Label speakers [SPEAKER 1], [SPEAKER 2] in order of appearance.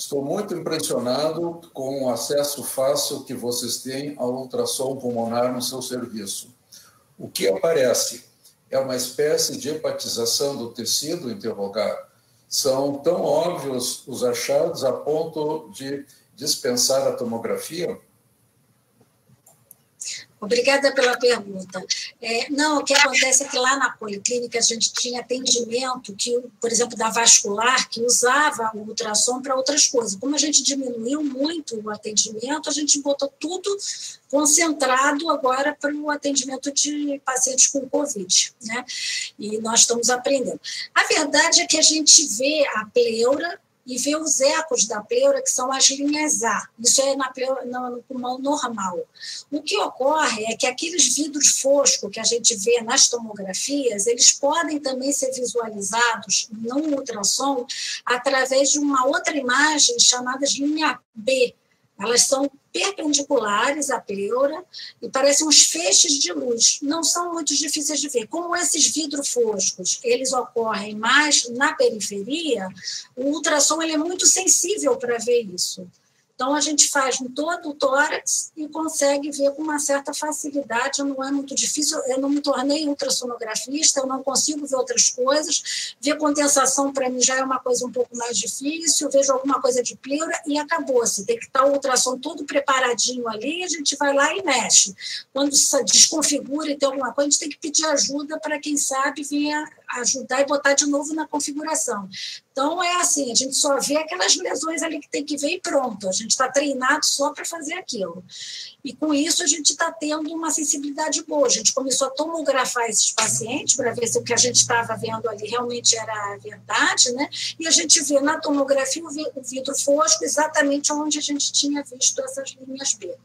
[SPEAKER 1] Estou muito impressionado com o acesso fácil que vocês têm ao ultrassom pulmonar no seu serviço. O que aparece é uma espécie de hepatização do tecido interrogar. São tão óbvios os achados a ponto de dispensar a tomografia?
[SPEAKER 2] Obrigada pela pergunta. É, não, o que acontece é que lá na policlínica a gente tinha atendimento, que, por exemplo, da vascular, que usava o ultrassom para outras coisas. Como a gente diminuiu muito o atendimento, a gente botou tudo concentrado agora para o atendimento de pacientes com Covid. Né? E nós estamos aprendendo. A verdade é que a gente vê a pleura e ver os ecos da pleura, que são as linhas A. Isso é na pleura, no pulmão normal. O que ocorre é que aqueles vidros foscos que a gente vê nas tomografias, eles podem também ser visualizados no ultrassom através de uma outra imagem chamada linha B, elas são perpendiculares à pleura e parecem uns feixes de luz. Não são muito difíceis de ver. Como esses vidros foscos, eles ocorrem mais na periferia, o ultrassom ele é muito sensível para ver isso. Então, a gente faz em todo o tórax e consegue ver com uma certa facilidade, não é muito difícil. Eu não me tornei ultrassonografista, eu não consigo ver outras coisas. Ver condensação, para mim, já é uma coisa um pouco mais difícil. Vejo alguma coisa de pleura e acabou-se. Tem que estar o ultrassom todo preparadinho ali, a gente vai lá e mexe. Quando se desconfigura e tem alguma coisa, a gente tem que pedir ajuda para quem sabe venha ajudar e botar de novo na configuração. Então, é assim, a gente só vê aquelas lesões ali que tem que ver e pronto. A gente está treinado só para fazer aquilo. E com isso a gente está tendo uma sensibilidade boa. A gente começou a tomografar esses pacientes para ver se o que a gente estava vendo ali realmente era verdade, né? E a gente vê na tomografia o vidro fosco exatamente onde a gente tinha visto essas linhas B.